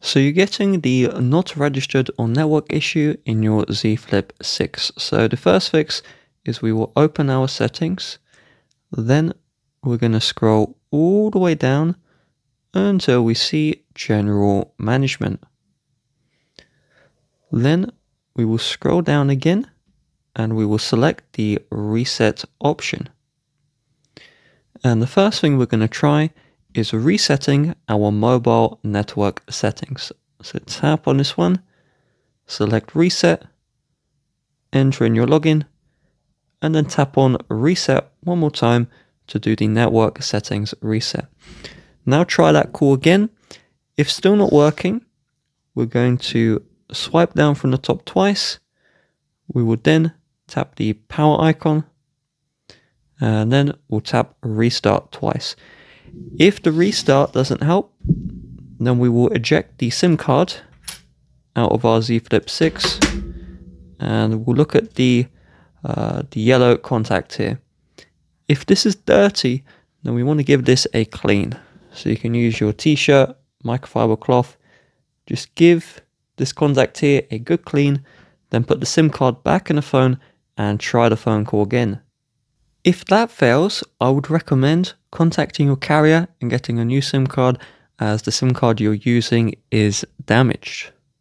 So you're getting the not registered or network issue in your Z Flip 6. So the first fix is we will open our settings, then we're going to scroll all the way down until we see general management. Then we will scroll down again and we will select the reset option. And the first thing we're going to try is resetting our mobile network settings. So tap on this one, select reset, enter in your login, and then tap on reset one more time to do the network settings reset. Now try that call again. If still not working, we're going to swipe down from the top twice. We will then tap the power icon and then we'll tap restart twice. If the restart doesn't help, then we will eject the SIM card out of our Z Flip 6 and we'll look at the, uh, the yellow contact here. If this is dirty, then we want to give this a clean. So you can use your t-shirt, microfiber cloth, just give this contact here a good clean, then put the SIM card back in the phone and try the phone call again. If that fails, I would recommend contacting your carrier and getting a new SIM card as the SIM card you're using is damaged.